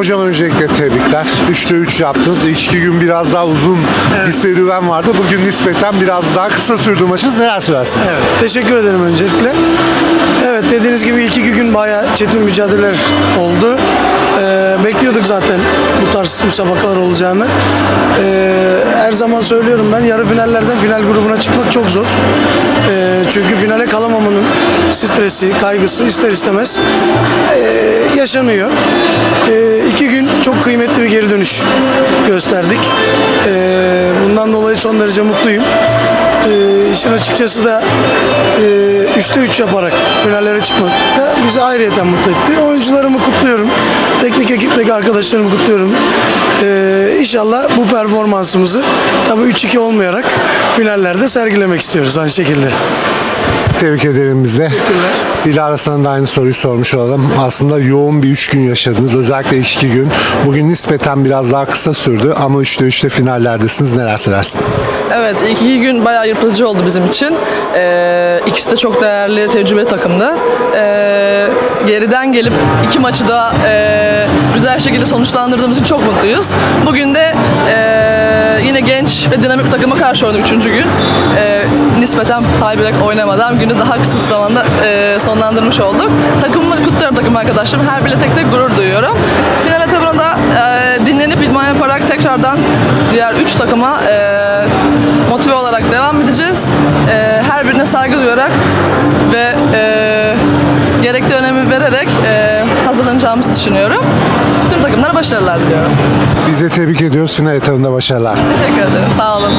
Hocam öncelikle tebrikler. 3'te 3 yaptınız. İlk iki gün biraz daha uzun bir serüven vardı. Bugün nispeten biraz daha kısa sürdü maçınız. Neler söylersiniz? Evet, teşekkür ederim öncelikle. Evet dediğiniz gibi ilk iki gün bayağı çetin mücadeleler oldu. Ee, bekliyorduk zaten bu tarz müsabakalar olacağını. Ee, her zaman söylüyorum ben yarı finallerden final grubuna çıkmak çok zor. Ee, çünkü finale kalamamanın stresi, kaygısı ister istemez ee, yaşanıyor. Ee, iki gün çok kıymetli bir geri dönüş gösterdik. Ee, bundan dolayı son derece mutluyum. Ee, işin açıkçası da e, 3'te 3 yaparak finallere çıkmak da bizi ayrıyeten mutlu etti. Oyuncularımı kutluyorum. Teknik ekipteki arkadaşlarımı kutluyorum. Ee, inşallah bu performansımızı tabii 3-2 olmayarak finallerde sergilemek istiyoruz aynı şekilde. Tebrik ederim bize. Dilara sana da aynı soruyu sormuş olalım. Aslında yoğun bir 3 gün yaşadınız. Özellikle ilk 2 gün. Bugün nispeten biraz daha kısa sürdü ama 3'te 3'te finallerdesiniz. Neler söylersin? Evet ilk iki gün bayağı yırtıcı oldu bizim için. Ee, ikisi de çok değerli tecrübeli takımdı. Ee, geriden gelip iki maçı da e, güzel şekilde sonuçlandırdığımız için çok mutluyuz. Bugün de e, yine genç ve dinamik takıma karşı oynadık üçüncü gün. E, nispeten tiebreak oynamadan günü daha kısa zamanda e, sonlandırmış olduk. Takımımı kutluyorum takım arkadaşlarım. Her biriyle tek tek gurur duyuyorum. Final etabında e, dinlenip idman yaparak tekrardan diğer üç takıma e, motive olarak devam edeceğiz. E, her birine saygı duyarak ve e, gerekli önemi vererek e, hazırlanacağımızı düşünüyorum. Tüm takımlara başarılar diliyorum. Biz de tebrik ediyoruz. Final etabında başarılar. Teşekkür ederim. Sağ olun.